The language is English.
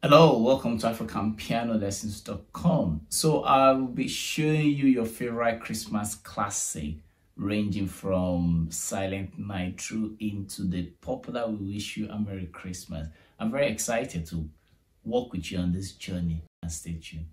Hello, welcome to AfricanPianoLessons.com. So I will be showing you your favorite Christmas classic ranging from Silent Night through into the popular We Wish You a Merry Christmas. I'm very excited to walk with you on this journey and stay tuned.